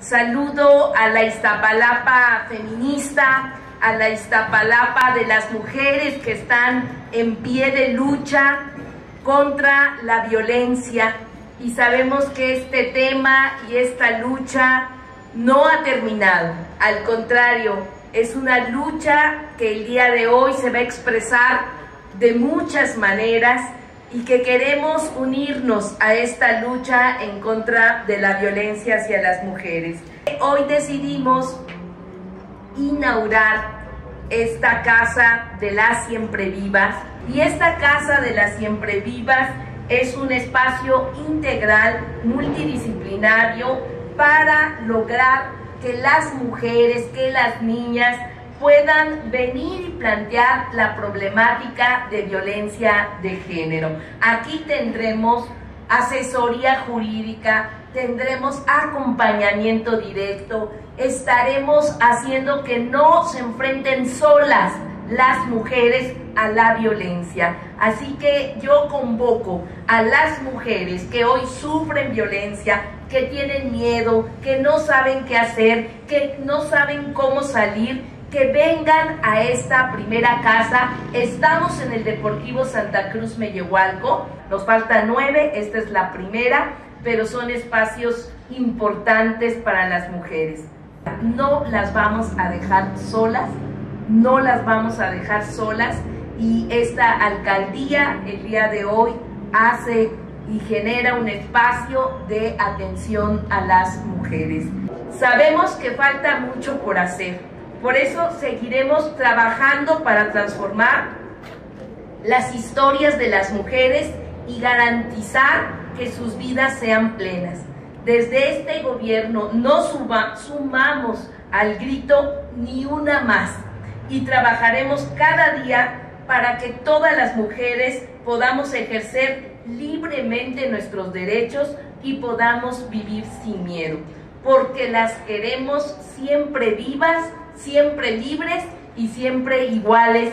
Saludo a la Iztapalapa feminista, a la Iztapalapa de las mujeres que están en pie de lucha contra la violencia y sabemos que este tema y esta lucha no ha terminado. Al contrario, es una lucha que el día de hoy se va a expresar de muchas maneras y que queremos unirnos a esta lucha en contra de la violencia hacia las mujeres. Hoy decidimos inaugurar esta casa de las siempre vivas y esta casa de las siempre vivas es un espacio integral multidisciplinario para lograr que las mujeres, que las niñas puedan venir y plantear la problemática de violencia de género. Aquí tendremos asesoría jurídica, tendremos acompañamiento directo, estaremos haciendo que no se enfrenten solas las mujeres a la violencia. Así que yo convoco a las mujeres que hoy sufren violencia, que tienen miedo, que no saben qué hacer, que no saben cómo salir, que vengan a esta primera casa. Estamos en el Deportivo Santa Cruz Mellehualco, nos falta nueve, esta es la primera, pero son espacios importantes para las mujeres. No las vamos a dejar solas, no las vamos a dejar solas y esta alcaldía el día de hoy hace y genera un espacio de atención a las mujeres. Sabemos que falta mucho por hacer, por eso seguiremos trabajando para transformar las historias de las mujeres y garantizar que sus vidas sean plenas. Desde este gobierno no sumamos al grito ni una más y trabajaremos cada día para que todas las mujeres podamos ejercer libremente nuestros derechos y podamos vivir sin miedo, porque las queremos siempre vivas, siempre libres y siempre iguales